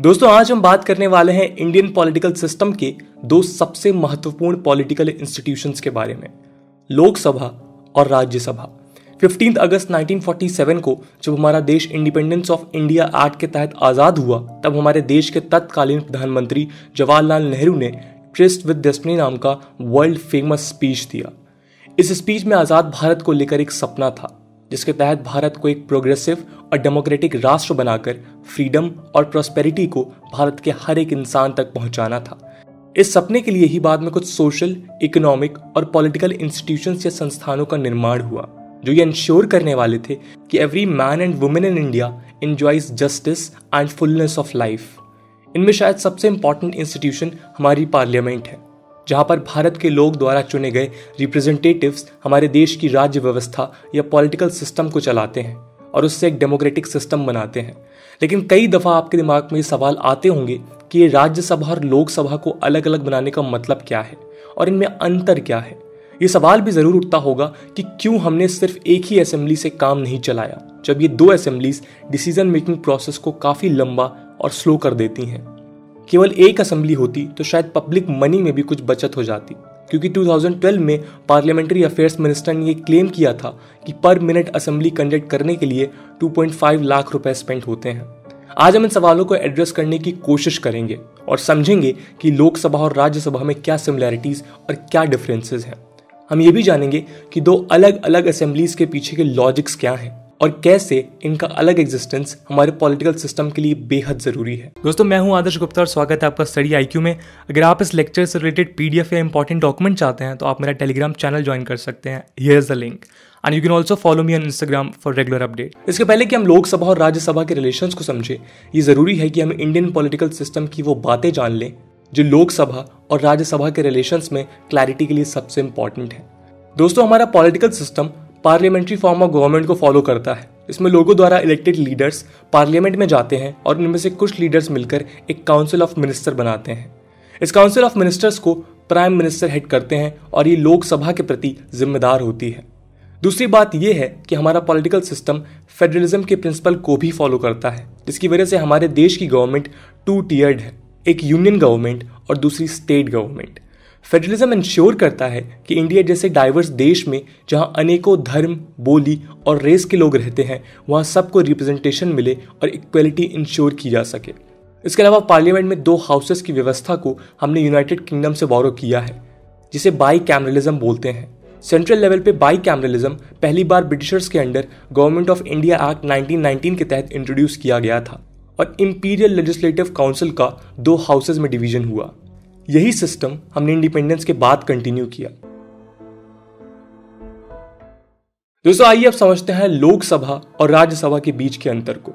दोस्तों, आज हम बात करने वाले हैं इंडियन पॉलिटिकल सिस्टम के दो सबसे महत्वपूर्ण पॉलिटिकल इंस्टीट्यूशंस के बारे में। लोकसभा और राज्यसभा। 15 अगस्त 1947 को जब हमारा देश इंडिपेंडेंस ऑफ़ इंडिया एक्ट के तहत आज़ाद हुआ, तब हमारे देश के तत्कालीन प्रधानमंत्री जवाहरलाल नेहरू ने ट्रिस्ट विद डेस्टिनी नाम का वर्ल्ड फ़ेमस स्पीच दिया। इस स्पीच में आज़ाद भारत को लेकर एक सपना था, जिसके तहत भारत को एक प्रोग्रेसिव और डेमोक्रेटिक राष्ट्र बनाकर फ्रीडम और प्रोस्पेरिटी को भारत के हर एक इंसान तक पहुंचाना था। इस सपने के लिए ही बाद में कुछ सोशल, इकोनॉमिक और पॉलिटिकल इंस्टीट्यूशन या संस्थानों का निर्माण हुआ, जो ये इंश्योर करने वाले थे कि every man and women in India enjoys justice and fullness of life इनमें शायद सबसे इंपॉर्टेंट इंस्टीट्यूशन हमारी पार्लियामेंट है, जहाँ पर भारत के लोग द्वारा चुने गए रिप्रेजेंटेटिव्स हमारे देश की राज्य व्यवस्था या पॉलिटिकल सिस्टम को चलाते हैं। और उससे एक डेमोक्रेटिक सिस्टम बनाते हैं। लेकिन कई दफ़ा आपके दिमाग में ये सवाल आते होंगे कि ये राज्यसभा और लोकसभा को अलग अलग बनाने का मतलब क्या है और इनमें अंतर क्या है? ये सवाल भी ज़रूर उठता होगा कि क्यों हमने सिर्फ़ एक ही असेंबली से काम नहीं चलाया, जब ये दो असेंबलीज डिसीज़न मेकिंग प्रोसेस को काफ़ी लंबा और स्लो कर देती हैं। केवल एक असेंबली होती तो शायद पब्लिक मनी में भी कुछ बचत हो जाती। क्योंकि 2012 में पार्लियामेंट्री अफेयर्स मिनिस्टर ने यह क्लेम किया था कि पर मिनट असेंबली कंडक्ट करने के लिए 2.5 लाख रुपए स्पेंड होते हैं। आज हम इन सवालों को एड्रेस करने की कोशिश करेंगे और समझेंगे कि लोकसभा और राज्यसभा में क्या सिमिलैरिटीज और क्या डिफरेंसेस हैं। हम ये भी जानेंगे कि दो अलग अलग असेंबलीज के पीछे के लॉजिक्स क्या हैं। और कैसे इनका अलग एग्जिस्टेंस हमारे पॉलिटिकल सिस्टम के लिए बेहद ज़रूरी है। दोस्तों मैं हूँ आदर्श गुप्ता और स्वागत है आपका स्टडी आईक्यू में। अगर आप इस लेक्चर से रिलेटेड पीडीएफ या इंपॉर्टेंट डॉक्यूमेंट चाहते हैं तो आप मेरा टेलीग्राम चैनल ज्वाइन कर सकते हैं। Here is the link and you can also follow me on Instagram for regular update इसके पहले कि हम लोकसभा और राज्यसभा के रिलेशन को समझे ये ज़रूरी है कि हम इंडियन पॉलिटिकल सिस्टम की वो बातें जान लें जो लोकसभा और राज्यसभा के रिलेशंस में क्लैरिटी के लिए सबसे इंपॉर्टेंट है। दोस्तों हमारा political system parliamentary form of government को फॉलो करता है। इसमें लोगों द्वारा इलेक्टेड लीडर्स पार्लियामेंट में जाते हैं और उनमें से कुछ लीडर्स मिलकर एक काउंसिल ऑफ़ मिनिस्टर बनाते हैं। इस काउंसिल ऑफ़ मिनिस्टर्स को प्राइम मिनिस्टर हेड करते हैं और ये लोकसभा के प्रति जिम्मेदार होती है। दूसरी बात यह है कि हमारा पॉलिटिकल सिस्टम फेडरलिज्म के प्रिंसिपल को भी फॉलो करता है। जिसकी वजह से हमारे देश की गवर्नमेंट टू टीयर्ड है। एक यूनियन गवर्नमेंट और दूसरी स्टेट गवर्नमेंट फेडरलिज्म इंश्योर करता है कि इंडिया जैसे डाइवर्स देश में, जहाँ अनेकों धर्म, बोली और रेस के लोग रहते हैं, वहाँ सबको रिप्रेजेंटेशन मिले और इक्वलिटी इंश्योर की जा सके। इसके अलावा पार्लियामेंट में दो हाउसेस की व्यवस्था को हमने यूनाइटेड किंगडम से बोरो किया है, जिसे बाई कैमरलिज्म बोलते हैं। सेंट्रल लेवल पे बाई कैमरलिज्म पहली बार ब्रिटिशर्स के under Government of India Act 1919 के तहत इंट्रोड्यूस किया गया था और इंपीरियल लेजिस्लेटिव काउंसिल का दो हाउसेज में डिवीज़न हुआ। यही सिस्टम हमने इंडिपेंडेंस के बाद कंटिन्यू किया। दोस्तों, आइए अब समझते हैं लोकसभा और राज्यसभा के बीच के अंतर को।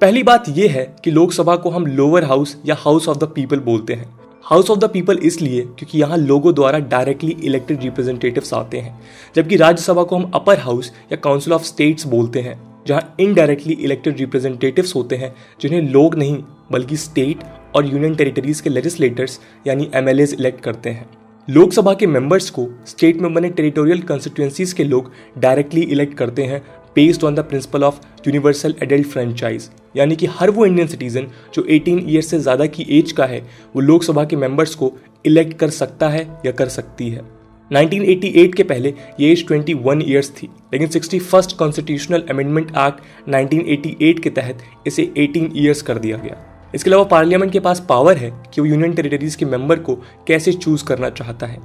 पहली बात यह है कि लोकसभा को हम lower house or house of the people बोलते हैं। हाउस ऑफ़ द पीपल इसलिए क्योंकि यहाँ लोगों द्वारा डायरेक्टली इलेक्टेड रिप्रेजेंटेटिव्स आते हैं, जबकि राज्यसभा को हम upper house or council of states बोलते हैं, जहाँ इनडायरेक्टली इलेक्टेड रिप्रेजेंटेटिव्स होते हैं, जिन्हें लोग नहीं, बल्कि स्टेट और यूनियन टेरिटरीज के लेजिस्लेटर्स यानी एम इलेक्ट करते हैं। लोकसभा के मेंबर्स को स्टेट में बने टेरिटोरियल कंस्टिट्यूंसीज के लोग डायरेक्टली इलेक्ट करते हैं based on the principle of universal adult franchise यानी कि हर वो इंडियन सिटीजन जो 18 ईयर्स से ज़्यादा की एज का है, वो लोकसभा के मेंबर्स को इलेक्ट कर सकता है या कर सकती है। 1988 के पहले ये एज 21 ईयर्स थी, लेकिन sixty first constitutional amendment act 1988 के तहत इसे 18 ईयर्स कर दिया गया। इसके अलावा पार्लियामेंट के पास पावर है कि वो यूनियन टेरिटरीज के मेंबर को कैसे चूज़ करना चाहता है।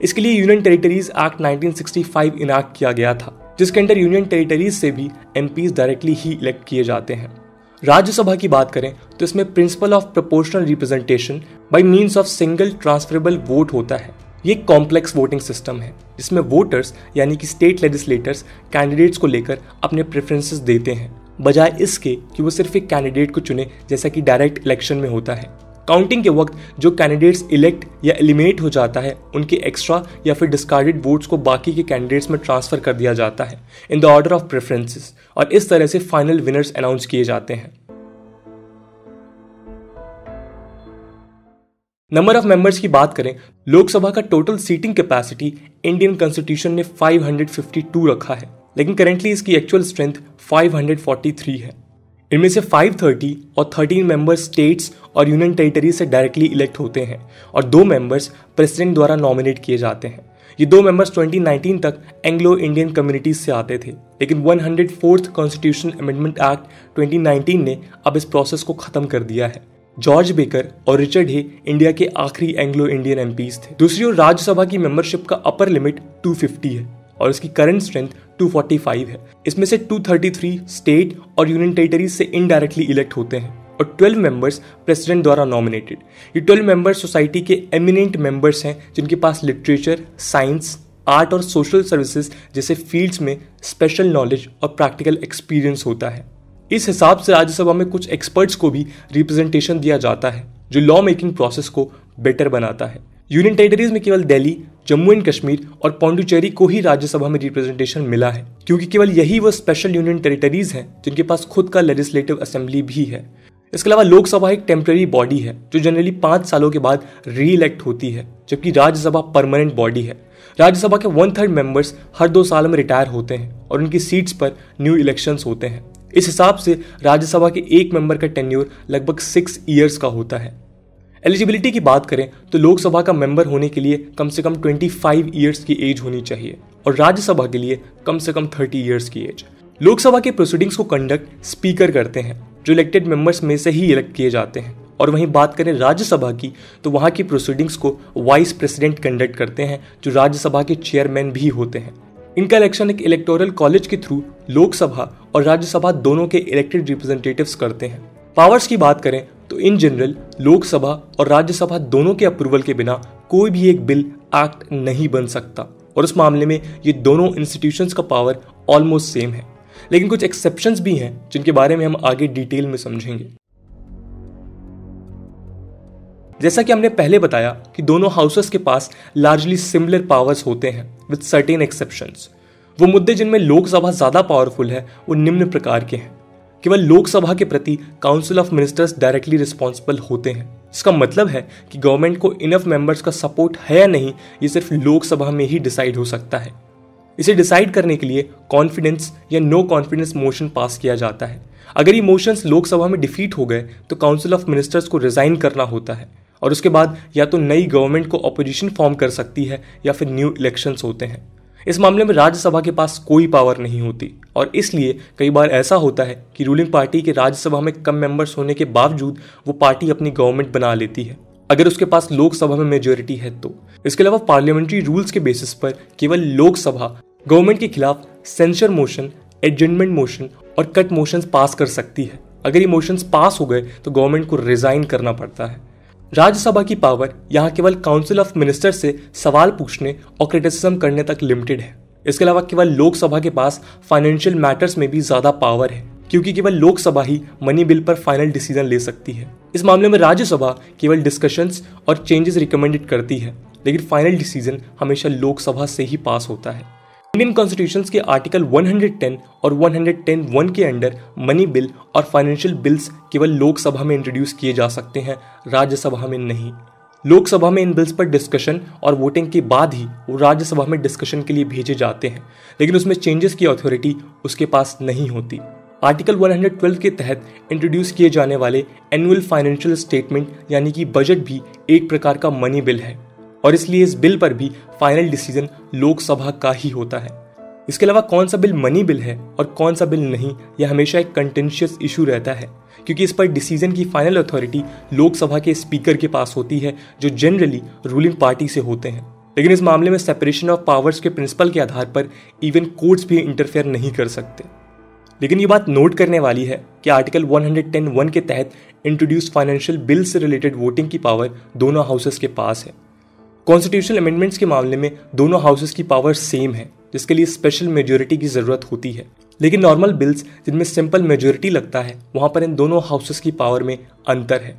इसके लिए यूनियन टेरिटरीज एक्ट 1965 इनाक्ट किया गया था, जिसके अंडर यूनियन टेरिटरीज से भी एम डायरेक्टली ही इलेक्ट किए जाते हैं। राज्यसभा की बात करें तो इसमें principle of proportional representation by means of single transferable vote होता है। ये कॉम्प्लेक्स वोटिंग सिस्टम है, जिसमें वोटर्स यानी कि स्टेट लेजिस्लेटर्स कैंडिडेट्स को लेकर अपने प्रेफरेंसेस देते हैं। बजाय इसके कि वो सिर्फ़ एक कैंडिडेट को चुने, जैसा कि डायरेक्ट इलेक्शन में होता है। काउंटिंग के वक्त जो कैंडिडेट्स इलेक्ट या एलिमिनेट हो जाता है, उनके एक्स्ट्रा या फिर डिस्कार्डेड वोट्स को बाकी के कैंडिडेट्स में ट्रांसफ़र कर दिया जाता है in the order of preferences और इस तरह से फाइनल विनर्स अनाउंस किए जाते हैं। नंबर ऑफ़ मेंबर्स की बात करें, लोकसभा का total seating capacity Indian constitution ने 552 रखा है, लेकिन करेंटली इसकी एक्चुअल स्ट्रेंथ 543 है। इनमें से 530 और 13 मेंबर्स स्टेट्स और यूनियन टेरिटरी से डायरेक्टली इलेक्ट होते हैं और दो मेंबर्स प्रेसिडेंट द्वारा नॉमिनेट किए जाते हैं। ये दो मेंबर्स 2019 तक एंग्लो इंडियन कम्युनिटीज से आते थे, लेकिन 104th कॉन्स्टिट्यूशन अमेंडमेंट एक्ट 2019 ने अब इस प्रोसेस को खत्म कर दिया है। जॉर्ज बेकर और रिचर्ड हे इंडिया के आखिरी एंग्लो इंडियन एमपीज थे। दूसरी ओर राज्यसभा की मेंबरशिप का अपर लिमिट 250 है और इसकी करंट स्ट्रेंथ 245 है। इसमें से 233 स्टेट और यूनियन टेरिटरीज से इनडायरेक्टली इलेक्ट होते हैं और 12 मेंबर्स प्रेसिडेंट द्वारा नॉमिनेटेड ये 12 मेंबर्स सोसाइटी के एमिनेंट मेंबर्स हैं, जिनके पास लिटरेचर साइंस आर्ट और सोशल सर्विसेज़ जैसे फील्ड्स में स्पेशल नॉलेज और प्रैक्टिकल एक्सपीरियंस होता है। इस हिसाब से राज्यसभा में कुछ एक्सपर्ट्स को भी रिप्रेजेंटेशन दिया जाता है, जो लॉ मेकिंग प्रोसेस को बेटर बनाता है। यूनियन टेरिटरीज में केवल दिल्ली, जम्मू एंड कश्मीर और पौंडुचेरी को ही राज्यसभा में रिप्रेजेंटेशन मिला है, क्योंकि केवल यही वो स्पेशल यूनियन टेरिटरीज हैं, जिनके पास खुद का लेजिस्लेटिव असेंबली भी है। इसके अलावा लोकसभा एक टेम्प्रेरी बॉडी है, जो जनरली पाँच सालों के बाद री इलेक्ट होती है, जबकि राज्यसभा परमानेंट बॉडी है। राज्यसभा के वन थर्ड मेंबर्स हर दो साल में रिटायर होते हैं और उनकी सीट्स पर न्यू इलेक्शंस होते हैं। इस हिसाब से राज्यसभा के एक मेंबर का टेन्योर लगभग सिक्स ईयर्स का होता है। एलिजिबिलिटी की बात करें तो लोकसभा का मेंबर होने के लिए कम से कम 25 ईयर्स की एज होनी चाहिए और राज्यसभा के लिए कम से कम 30 ईयर्स की एज लोकसभा के प्रोसीडिंग्स को कंडक्ट स्पीकर करते हैं, जो इलेक्टेड मेंबर्स में से ही इलेक्ट किए जाते हैं। और वहीं बात करें राज्यसभा की तो वहाँ की प्रोसीडिंग्स को वाइस प्रेसिडेंट कंडक्ट करते हैं, जो राज्यसभा के चेयरमैन भी होते हैं। इनका इलेक्शन एक इलेक्टोरल कॉलेज के थ्रू लोकसभा और राज्यसभा दोनों के इलेक्टेड रिप्रेजेंटेटिव्स करते हैं। पावर्स की बात करें तो इन जनरल लोकसभा और राज्यसभा दोनों के अप्रूवल के बिना कोई भी एक बिल एक्ट नहीं बन सकता। और उस मामले में ये दोनों इंस्टीट्यूशंस का पावर ऑलमोस्ट सेम है। लेकिन कुछ एक्सेप्शंस भी हैं, जिनके बारे में हम आगे डिटेल में समझेंगे। जैसा कि हमने पहले बताया कि दोनों हाउसेस के पास लार्जली सिमिलर पावर्स होते हैं विद सर्टेन एक्सेप्शंस वो मुद्दे जिनमें लोकसभा ज़्यादा पावरफुल है, वो निम्न प्रकार के हैं। केवल लोकसभा के प्रति council of ministers directly responsible होते हैं। इसका मतलब है कि गवर्नमेंट को इनफ मेंबर्स का सपोर्ट है या नहीं, ये सिर्फ़ लोकसभा में ही डिसाइड हो सकता है। इसे डिसाइड करने के लिए कॉन्फिडेंस या नो कॉन्फिडेंस मोशन पास किया जाता है। अगर ये मोशंस लोकसभा में डिफीट हो गए तो काउंसिल ऑफ़ मिनिस्टर्स को रिजाइन करना होता है। और उसके बाद या तो नई गवर्नमेंट को अपोजिशन फॉर्म कर सकती है या फिर न्यू इलेक्शंस होते हैं। इस मामले में राज्यसभा के पास कोई पावर नहीं होती। और इसलिए कई बार ऐसा होता है कि रूलिंग पार्टी के राज्यसभा में कम मेंबर्स होने के बावजूद वो पार्टी अपनी गवर्नमेंट बना लेती है। अगर उसके पास लोकसभा में मेजोरिटी है तो। इसके अलावा पार्लियामेंट्री रूल्स के बेसिस पर केवल लोकसभा गवर्नमेंट के खिलाफ सेंसर मोशन एडजमेंट मोशन और कट मोशन पास कर सकती है। अगर ये मोशंस पास हो गए तो गवर्नमेंट को रिजाइन करना पड़ता है। राज्यसभा की पावर यहाँ केवल काउंसिल ऑफ़ मिनिस्टर से सवाल पूछने और क्रिटिसिज्म करने तक लिमिटेड है। इसके अलावा केवल लोकसभा के पास फाइनेंशियल मैटर्स में भी ज़्यादा पावर है, क्योंकि केवल लोकसभा ही मनी बिल पर फाइनल डिसीज़न ले सकती है। इस मामले में राज्यसभा केवल डिस्कशंस और चेंजेस रिकमेंडेड करती है, लेकिन फाइनल डिसीज़न हमेशा लोकसभा से ही पास होता है। इंडियन कॉन्स्टिट्यूशन के आर्टिकल 110 और 110 वन के अंडर मनी बिल और फाइनेंशियल बिल्स केवल लोकसभा में इंट्रोड्यूस किए जा सकते हैं, राज्यसभा में नहीं। लोकसभा में इन बिल्स पर डिस्कशन और वोटिंग के बाद ही वो राज्यसभा में डिस्कशन के लिए भेजे जाते हैं। लेकिन उसमें चेंजेस की अथॉरिटी उसके पास नहीं होती। आर्टिकल 112 के तहत इंट्रोड्यूस किए जाने वाले एनुअल फाइनेंशियल स्टेटमेंट यानी कि बजट भी एक प्रकार का मनी बिल है। और इसलिए इस बिल पर भी फाइनल डिसीज़न लोकसभा का ही होता है। इसके अलावा कौन सा बिल मनी बिल है और कौन सा बिल नहीं, यह हमेशा एक कंटेंशियस इशू रहता है, क्योंकि इस पर डिसीज़न की फाइनल अथॉरिटी लोकसभा के स्पीकर के पास होती है, जो जनरली रूलिंग पार्टी से होते हैं। लेकिन इस मामले में सेपरेशन ऑफ़ पावर्स के प्रिंसिपल के आधार पर इवन कोर्ट्स भी इंटरफेयर नहीं कर सकते। लेकिन ये बात नोट करने वाली है कि आर्टिकल 110 वन के तहत इंट्रोड्यूस फाइनेंशियल बिल से रिलेटेड वोटिंग की पावर दोनों हाउसेस के पास है। कॉन्स्टिट्यूशनल अमेंडमेंट्स के मामले में दोनों हाउसेस की पावर सेम है, जिसके लिए स्पेशल मेजोरिटी की ज़रूरत होती है। लेकिन नॉर्मल बिल्स जिनमें सिंपल मेजोरिटी लगता है, वहाँ पर इन दोनों हाउसेस की पावर में अंतर है।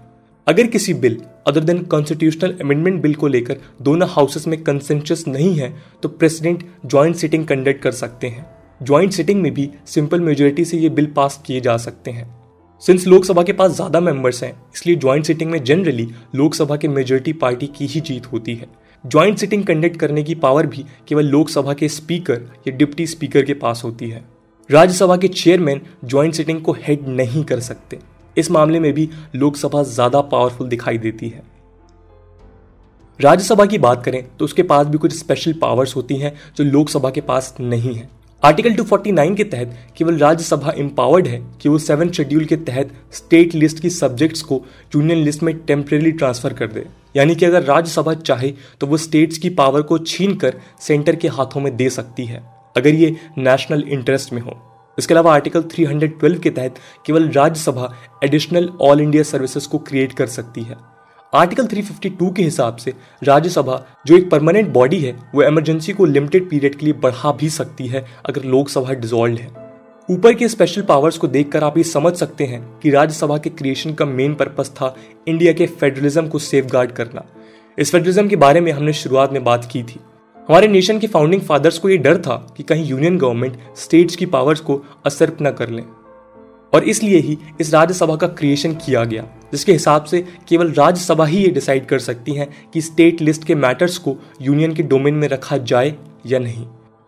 अगर किसी bill other than constitutional amendment bill को लेकर दोनों हाउसेस में कंसेंचस नहीं है तो प्रेसिडेंट ज्वाइंट सिटिंग कंडक्ट कर सकते हैं। ज्वाइंट सिटिंग में भी सिंपल मेजोरिटी से ये बिल पास किए जा सकते हैं। सिंस लोकसभा के पास ज़्यादा मेंबर्स हैं, इसलिए ज्वाइंट सिटिंग में जनरली लोकसभा के मेजोरिटी पार्टी की ही जीत होती है। ज्वाइंट सिटिंग कंडक्ट करने की पावर भी केवल लोकसभा के स्पीकर या डिप्टी स्पीकर के पास होती है। राज्यसभा के चेयरमैन ज्वाइंट सिटिंग को हेड नहीं कर सकते। इस मामले में भी लोकसभा ज़्यादा पावरफुल दिखाई देती है। राज्यसभा की बात करें तो उसके पास भी कुछ स्पेशल पावर्स होती हैं जो लोकसभा के पास नहीं है। आर्टिकल 249 के तहत केवल राज्यसभा एम्पावर्ड है कि वो सेवन शेड्यूल के तहत स्टेट लिस्ट की सब्जेक्ट्स को यूनियन लिस्ट में टेम्परेली ट्रांसफ़र कर दे। यानी कि अगर राज्यसभा चाहे तो वो स्टेट्स की पावर को छीन कर सेंटर के हाथों में दे सकती है, अगर ये नेशनल इंटरेस्ट में हो। इसके अलावा आर्टिकल 312 के तहत केवल Rajya Sabha additional all India services को क्रिएट कर सकती है। आर्टिकल 352 के हिसाब से राज्यसभा, जो एक परमानेंट बॉडी है, वो इमरजेंसी को लिमिटेड पीरियड के लिए बढ़ा भी सकती है अगर लोकसभा डिजॉल्व है। ऊपर के स्पेशल पावर्स को देखकर आप ये समझ सकते हैं कि राज्यसभा के क्रिएशन का मेन पर्पस था इंडिया के फेडरलिज्म को सेफ़ करना। इस फेडरलिज्म के बारे में हमने शुरुआत में बात की थी। हमारे नेशन के फाउंडिंग फादर्स को यह डर था कि कहीं यूनियन गवर्नमेंट स्टेट्स की पावर्स को असर्प न कर लें। और इसलिए ही इस राज्यसभा का क्रिएशन किया गया, जिसके हिसाब से केवल राज्यसभा ही ये डिसाइड कर सकती है कि स्टेट लिस्ट के मैटर्स को यूनियन के डोमेन में रखा जाए या नहीं।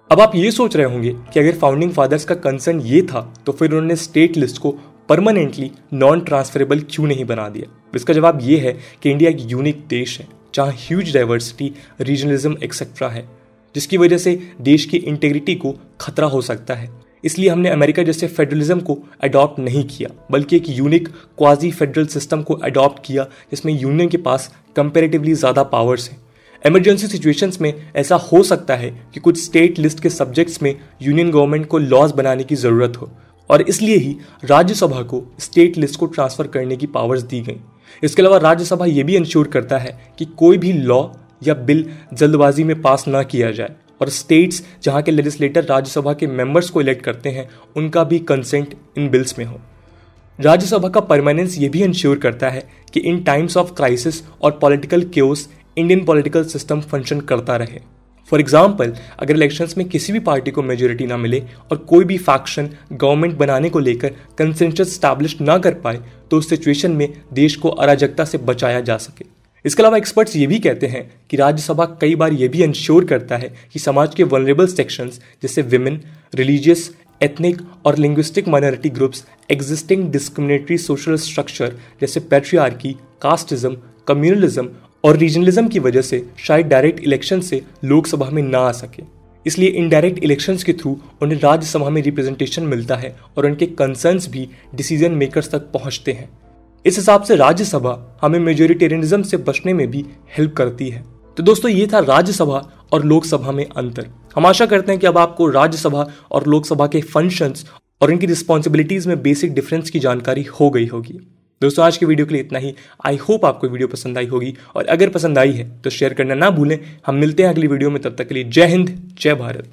अब आप ये सोच रहे होंगे कि अगर फाउंडिंग फादर्स का कंसर्न ये था तो फिर उन्होंने स्टेट लिस्ट को परमानेंटली नॉन ट्रांसफरेबल क्यों नहीं बना दिया? इसका जवाब ये है कि इंडिया एक यूनिक देश है, जहाँ ह्यूज डाइवर्सिटी रीजनलिज्म एक्सेट्रा है, जिसकी वजह से देश की इंटेग्रिटी को खतरा हो सकता है। इसलिए हमने अमेरिका जैसे फेडरलिज्म को अडॉप्ट नहीं किया, बल्कि एक यूनिक क्वाजी फेडरल सिस्टम को अडॉप्ट किया, जिसमें यूनियन के पास कंपेरेटिवली ज़्यादा पावर्स हैं। इमरजेंसी सिचुएशंस में ऐसा हो सकता है कि कुछ स्टेट लिस्ट के सब्जेक्ट्स में यूनियन गवर्नमेंट को लॉज बनाने की ज़रूरत हो, और इसलिए ही राज्यसभा को स्टेट लिस्ट को ट्रांसफ़र करने की पावर्स दी गई। इसके अलावा राज्यसभा ये भी इंश्योर करता है कि कोई भी लॉ या बिल जल्दबाजी में पास ना किया जाए। और स्टेट्स जहाँ के लेजिस्लेटर राज्यसभा के मेंबर्स को इलेक्ट करते हैं, उनका भी कंसेंट इन बिल्स में हो। राज्यसभा का परमानेंस ये भी इंश्योर करता है कि इन टाइम्स ऑफ़ क्राइसिस और political chaos Indian political system function करता रहे। फॉर एग्ज़ाम्पल अगर इलेक्शंस में किसी भी पार्टी को मेजोरिटी ना मिले और कोई भी फैक्शन गवर्नमेंट बनाने को लेकर कंसेंसस स्टैब्लिश ना कर पाए तो उस सिचुएशन में देश को अराजकता से बचाया जा सके। इसके अलावा एक्सपर्ट्स ये भी कहते हैं कि राज्यसभा कई बार ये भी इंश्योर करता है कि समाज के वनरेबल सेक्शंस जैसे विमेन रिलीजियस एथनिक और linguistic minority groups existing discriminatory social structure जैसे पेट्रियार्की कास्टिज्म कम्युनलिज्म और रीजनलिज्म की वजह से शायद डायरेक्ट इलेक्शन से लोकसभा में ना आ सके। इसलिए इनडायरेक्ट इलेक्शंस के थ्रू उन्हें राज्यसभा में रिप्रेजेंटेशन मिलता है और उनके कंसर्न्स भी डिसीज़न मेकर्स तक पहुँचते हैं। इस हिसाब से राज्यसभा हमें मेजोरिटेरियनिज्म से बचने में भी हेल्प करती है। तो दोस्तों, ये था राज्यसभा और लोकसभा में अंतर। हम आशा करते हैं कि अब आपको राज्यसभा और लोकसभा के फ़ंक्शंस और इनकी रिस्पॉन्सिबिलिटीज में बेसिक डिफरेंस की जानकारी हो गई होगी। दोस्तों, आज की वीडियो के लिए इतना ही। आई होप आपको वीडियो पसंद आई होगी और अगर पसंद आई है तो शेयर करना ना भूलें। हम मिलते हैं अगली वीडियो में, तब तक के लिए जय हिंद, जय भारत।